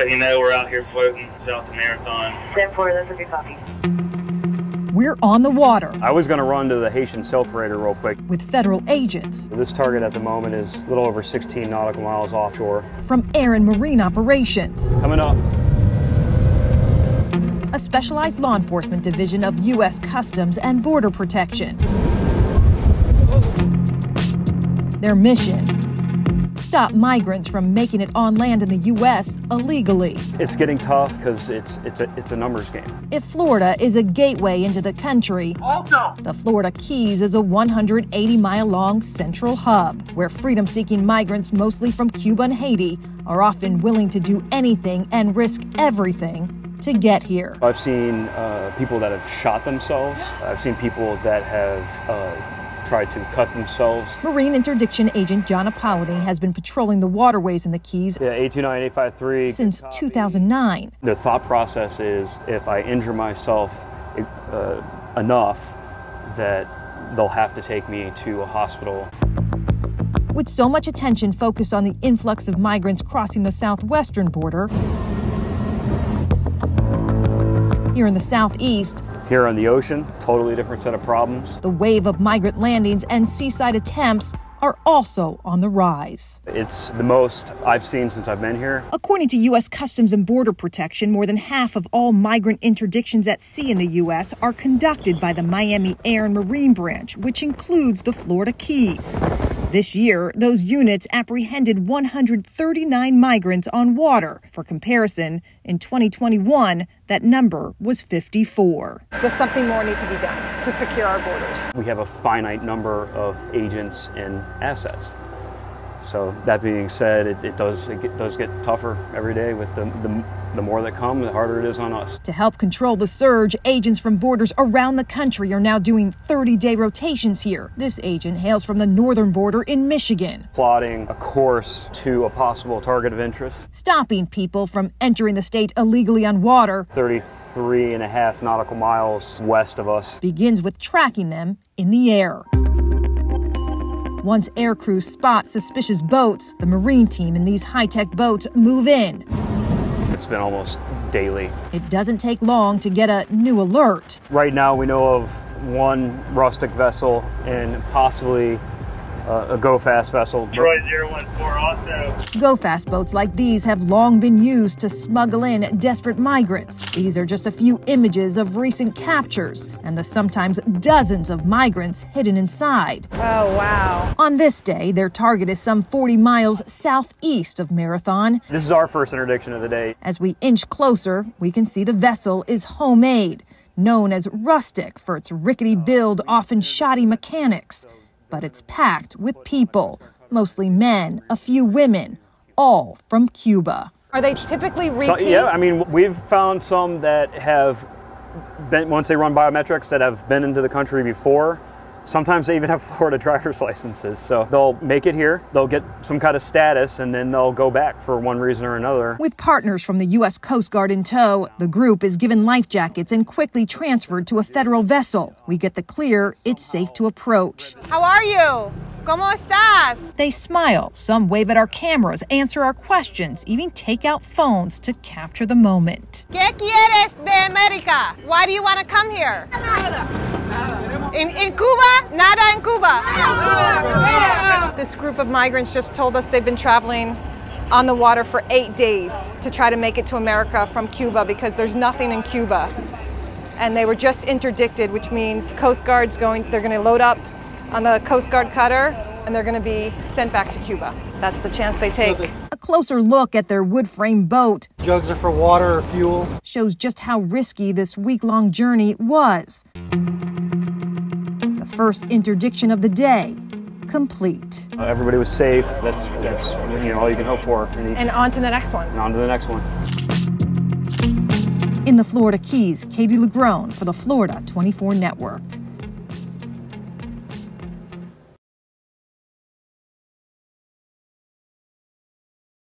letting you know we're out here floating south of Marathon. 10 4, that's a good copy. We're on the water I was going to run to the Haitian Sail Freighter real quick. with federal agents This target at the moment is a little over 16 nautical miles offshore. from Air and Marine Operations, Coming up. a specialized law enforcement division of U.S. Customs and Border Protection. Their mission stop migrants from making it on land in the U.S. illegally. It's getting tough because it's it's a it's a numbers game. If Florida is a gateway into the country, the Florida Keys is a 180 mile long central hub where freedom seeking migrants, mostly from Cuba and Haiti, are often willing to do anything and risk everything to get here. I've seen uh, people that have shot themselves. I've seen people that have uh, tried to cut themselves. Marine Interdiction Agent John Apollony has been patrolling the waterways in the Keys Yeah, 829, 853. since 2009. The thought process is if I injure myself uh, enough that they'll have to take me to a hospital. With so much attention focused on the influx of migrants crossing the southwestern border, here in the southeast, Here on the ocean, totally different set of problems. the wave of migrant landings and seaside attempts are also on the rise. It's the most I've seen since I've been here. According to U.S. Customs and Border Protection, more than half of all migrant interdictions at sea in the U.S. are conducted by the Miami Air and Marine Branch, which includes the Florida Keys. This year, those units apprehended 139 migrants on water. For comparison, in 2021, that number was 54. Does something more need to be done to secure our borders? We have a finite number of agents and assets. So that being said, it, it does it get, does get tougher every day with the, the the more that come, the harder it is on us. To help control the surge, agents from borders around the country are now doing 30 day rotations here. This agent hails from the northern border in Michigan, Plotting a course to a possible target of interest, stopping people from entering the state illegally on water 33 and a half nautical miles west of us. begins with tracking them in the air. Once air crews spot suspicious boats, the Marine team in these high tech boats move in. It's been almost daily. It doesn't take long to get a new alert. Right now, we know of one rustic vessel and possibly uh, a go fast vessel. Troy 014 also. Go fast boats like these have long been used to smuggle in desperate migrants. These are just a few images of recent captures and the sometimes dozens of migrants hidden inside. Oh, wow. On this day, their target is some 40 miles southeast of Marathon. This is our first interdiction of the day. As we inch closer, we can see the vessel is homemade, known as rustic for its rickety build, often shoddy mechanics. But it's packed with people, mostly men, a few women, all from Cuba. Are they typically repeat? So, yeah, I mean, we've found some that have been, once they run biometrics, that have been into the country before. Sometimes they even have Florida driver's licenses. So they'll make it here, they'll get some kind of status, and then they'll go back for one reason or another. With partners from the U.S. Coast Guard in tow, the group is given life jackets and quickly transferred to a federal vessel. We get the clear, it's safe to approach. How are you? ¿Cómo estás? They smile, some wave at our cameras, answer our questions, even take out phones to capture the moment. ¿Qué quieres de América? Why do you want to come here? In, in Cuba? Nada en Cuba. This group of migrants just told us they've been traveling on the water for eight days to try to make it to America from Cuba because there's nothing in Cuba. And they were just interdicted, which means Coast Guard's going, they're going to load up on the Coast Guard cutter and they're going to be sent back to Cuba. That's the chance they take. A closer look at their wood frame boat Jugs are for water or fuel. shows just how risky this week long journey was. The first interdiction of the day complete. Uh, everybody was safe. That's that's you know all you can hope for. And, And on to the next one. on to the next one. In the Florida Keys, Katie LeGrone for the Florida 24 Network.